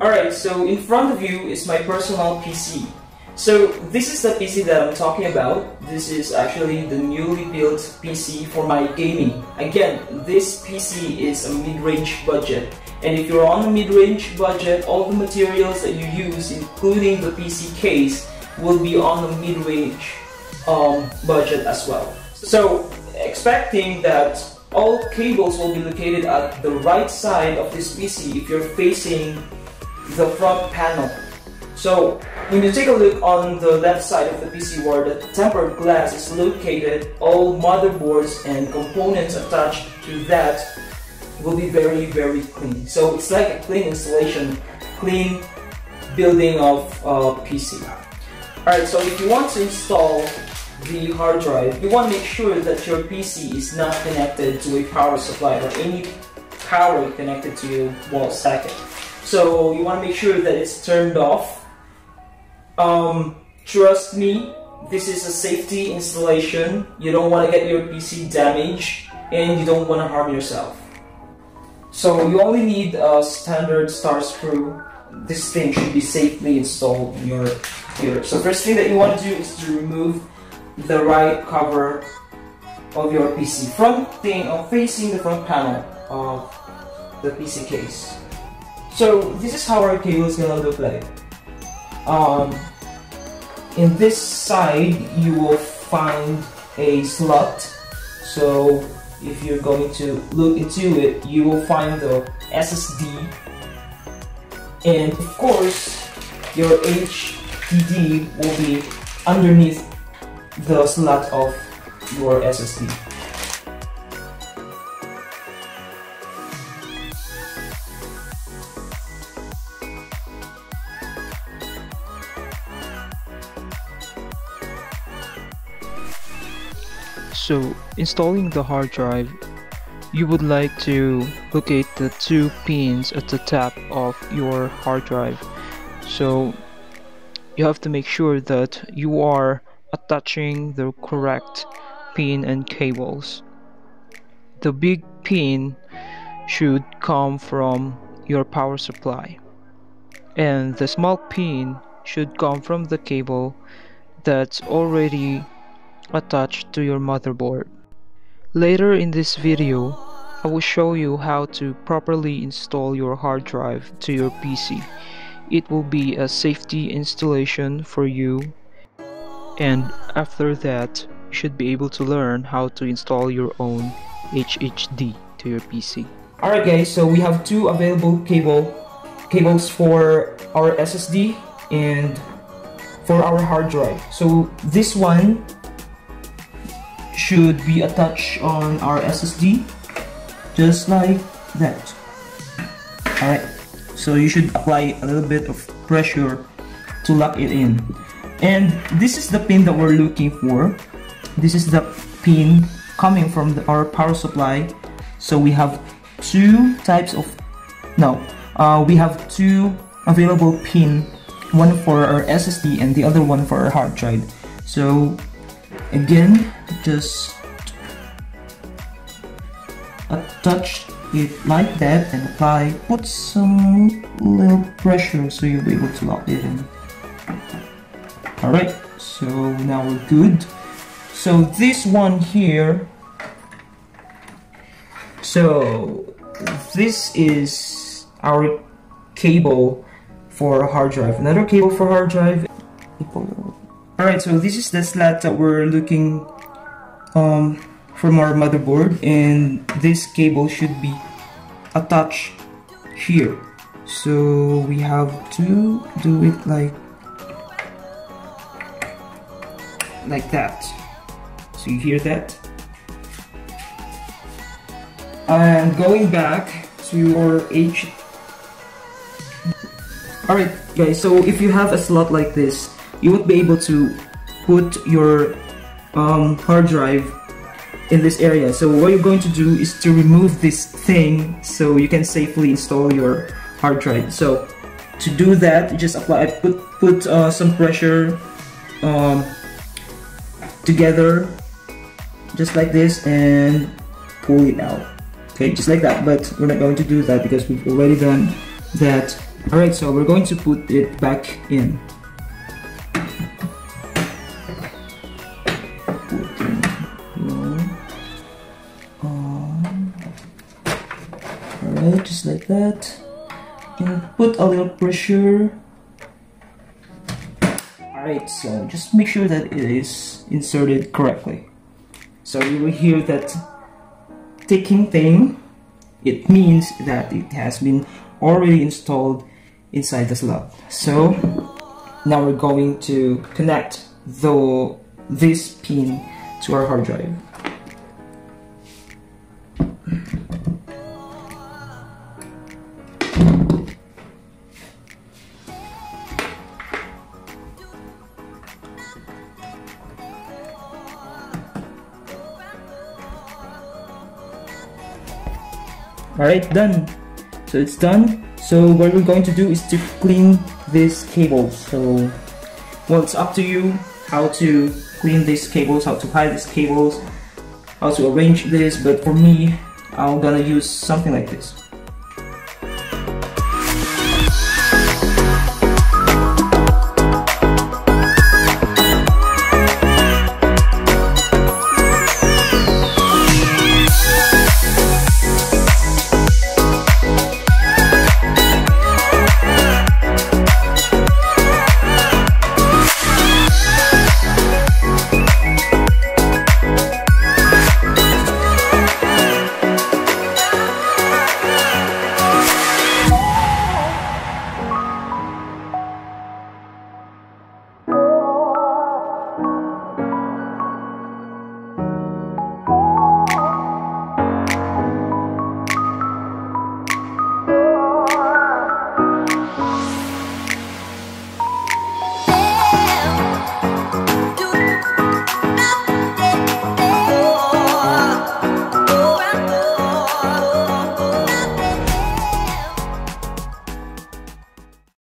Alright, so in front of you is my personal PC. So this is the PC that I'm talking about. This is actually the newly built PC for my gaming. Again, this PC is a mid-range budget. And if you're on a mid-range budget, all the materials that you use, including the PC case, will be on a mid-range um, budget as well. So expecting that all cables will be located at the right side of this PC if you're facing the front panel. So when you take a look on the left side of the PC where the tempered glass is located, all motherboards and components attached to that will be very very clean. So it's like a clean installation, clean building of uh, PC. Alright, so if you want to install the hard drive, you want to make sure that your PC is not connected to a power supply or any power connected to your wall socket. So you want to make sure that it's turned off um, trust me, this is a safety installation. You don't want to get your PC damaged and you don't want to harm yourself. So you only need a standard star screw. This thing should be safely installed in your computer. So first thing that you want to do is to remove the right cover of your PC. Front thing, facing the front panel of the PC case. So this is how our cable is gonna look like. Um, in this side, you will find a slot. So if you're going to look into it, you will find the SSD. And of course, your HDD will be underneath the slot of your SSD. So installing the hard drive, you would like to locate the two pins at the top of your hard drive. So you have to make sure that you are attaching the correct pin and cables. The big pin should come from your power supply and the small pin should come from the cable that's already attached to your motherboard. Later in this video, I will show you how to properly install your hard drive to your PC. It will be a safety installation for you and after that you should be able to learn how to install your own HHD to your PC. Alright guys, so we have two available cable cables for our SSD and for our hard drive. So this one should be attached on our SSD just like that. Alright so you should apply a little bit of pressure to lock it in. And this is the pin that we're looking for. This is the pin coming from the, our power supply. So we have two types of no uh, we have two available pin one for our SSD and the other one for our hard drive. So again just touch it like that and apply put some little pressure so you'll be able to lock it in. Alright so now we're good. So this one here so this is our cable for a hard drive. Another cable for hard drive Alright, so this is the slot that we're looking um, from our motherboard and this cable should be attached here. So we have to do it like like that. So you hear that? And going back to your H Alright guys, so if you have a slot like this, you would be able to put your um, hard drive in this area. So what you're going to do is to remove this thing so you can safely install your hard drive. So to do that, just apply, put, put uh, some pressure um, together just like this and pull it out. Okay, just like that, but we're not going to do that because we've already done that Alright, so we're going to put it back in. Alright, just like that. And put a little pressure. Alright, so just make sure that it is inserted correctly. So you will hear that ticking thing. It means that it has been already installed inside the slot. So now we're going to connect the this pin to our hard drive. Alright, done. So it's done. So what we're going to do is to clean this cable. So, well, it's up to you how to clean these cables, how to hide these cables, how to arrange this. But for me, I'm gonna use something like this.